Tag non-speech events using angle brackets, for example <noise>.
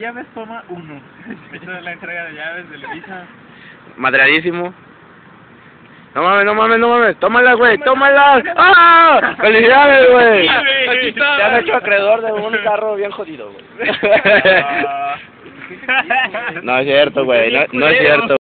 Llaves toma uno. <laughs> Esta es la entrega de llaves de Levisa. Madreadísimo. No mames, no mames, no mames. Tómala, güey, tómala. ¡Ah! ¡Felicidades, güey! Te has hecho acreedor de un carro bien jodido, güey. <laughs> No es cierto, güey. No, no es cierto.